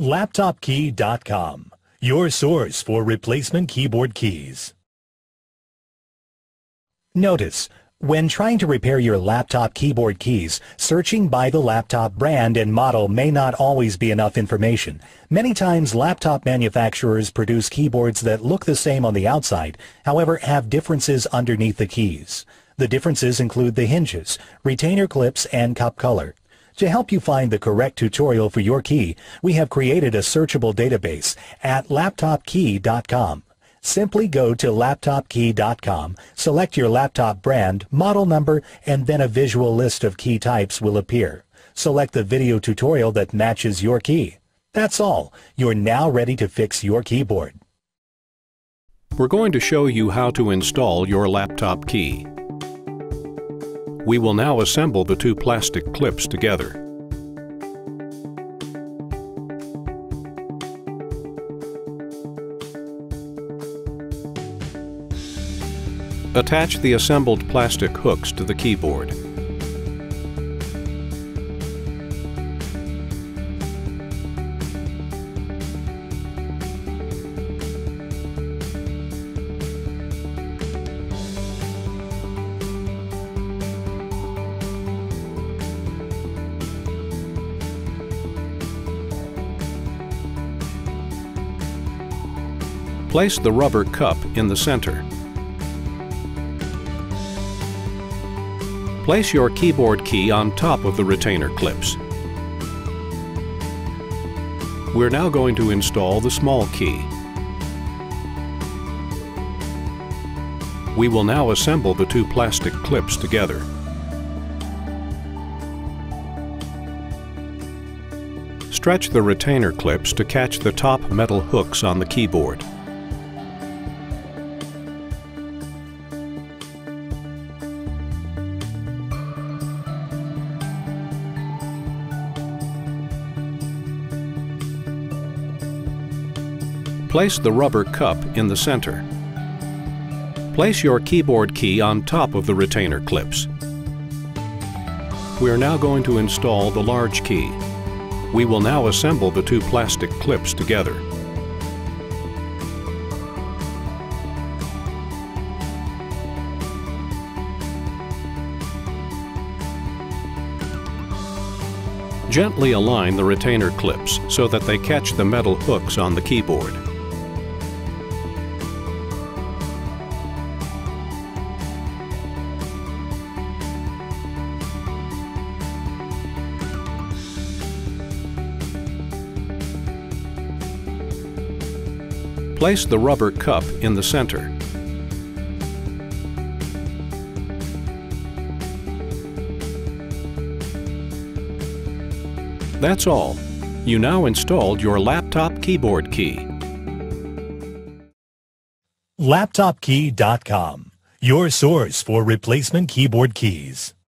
LaptopKey.com, your source for replacement keyboard keys. Notice, when trying to repair your laptop keyboard keys, searching by the laptop brand and model may not always be enough information. Many times laptop manufacturers produce keyboards that look the same on the outside, however have differences underneath the keys. The differences include the hinges, retainer clips, and cup color. To help you find the correct tutorial for your key, we have created a searchable database at laptopkey.com. Simply go to laptopkey.com, select your laptop brand, model number, and then a visual list of key types will appear. Select the video tutorial that matches your key. That's all. You're now ready to fix your keyboard. We're going to show you how to install your laptop key. We will now assemble the two plastic clips together. Attach the assembled plastic hooks to the keyboard. Place the rubber cup in the center. Place your keyboard key on top of the retainer clips. We're now going to install the small key. We will now assemble the two plastic clips together. Stretch the retainer clips to catch the top metal hooks on the keyboard. Place the rubber cup in the center. Place your keyboard key on top of the retainer clips. We are now going to install the large key. We will now assemble the two plastic clips together. Gently align the retainer clips so that they catch the metal hooks on the keyboard. Place the rubber cup in the center. That's all. You now installed your laptop keyboard key. LaptopKey.com, your source for replacement keyboard keys.